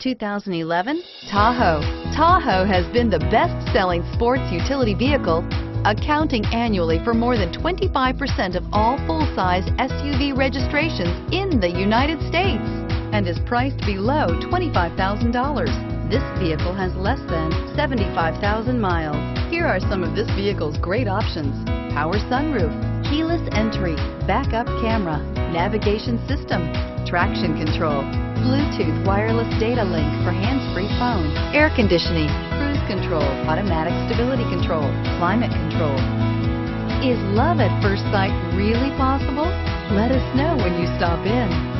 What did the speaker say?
2011 Tahoe. Tahoe has been the best-selling sports utility vehicle, accounting annually for more than 25% of all full-size SUV registrations in the United States and is priced below $25,000. This vehicle has less than 75,000 miles. Here are some of this vehicle's great options. Power sunroof, keyless entry, backup camera, navigation system, traction control, Bluetooth wireless data link for hands-free phone, air conditioning, cruise control, automatic stability control, climate control. Is love at first sight really possible? Let us know when you stop in.